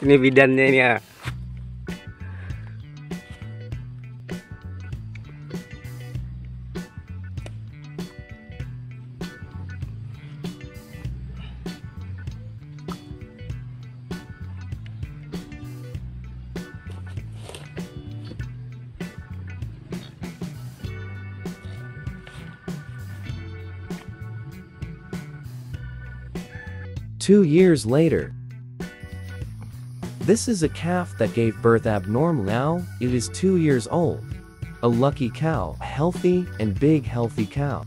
Ini bidannya ini ya. Two years later. This is a calf that gave birth abnormal now, it is two years old. A lucky cow, healthy and big healthy cow.